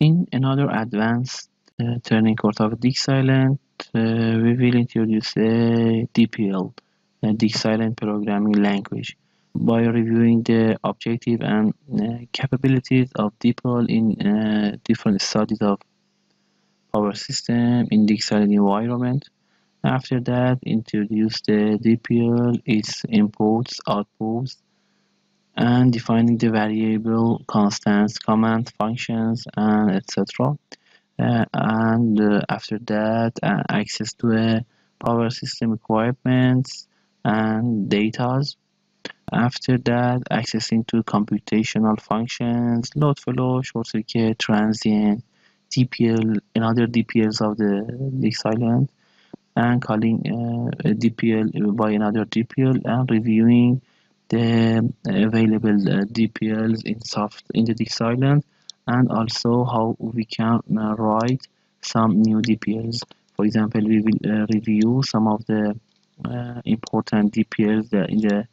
In another advanced uh, training course of DigSilent, uh, we will introduce a DPL, a DigSilent programming language, by reviewing the objective and uh, capabilities of DPL in uh, different studies of power system in DigSilent environment. After that, introduce the DPL, its inputs, outputs, and defining the variable, constants, comment functions, and etc. Uh, and uh, after that, uh, access to a power system equipment and datas. After that, accessing to computational functions, load flow, short circuit, transient, DPL, another DPLs of the DigSilent and calling uh, DPL by another DPL and reviewing the available uh, DPLs in soft in the DigSilent and also how we can uh, write some new DPLs. For example, we will uh, review some of the important DPLs that in the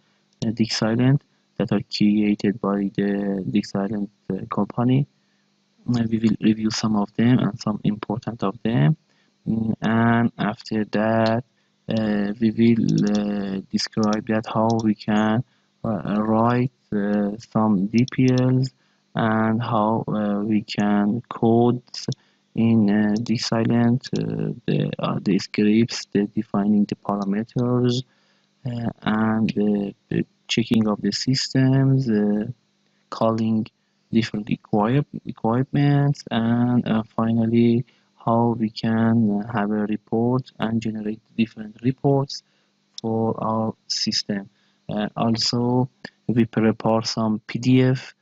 uh, Island that are created by the DigSilent company. we will review some of them and some important of them and after that uh, we will uh, describe that how we can write some DPLs and how we can code in uh, DigSilent uh, the, uh, the scripts the defining the parameters uh, and the, the, checking of the systems calling different equip equipments and finally how we can have a report and generate different reports for our system. Uh, also, we prepare some PDF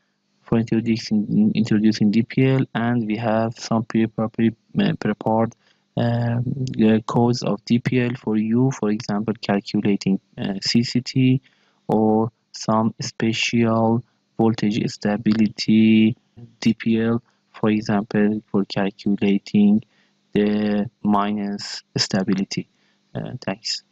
for introducing, introducing DPL and we have some prepared um, codes of DPL for you, for example, calculating uh, CCT or some special voltage stability DPL, for example, for calculating the minus stability. Uh, thanks.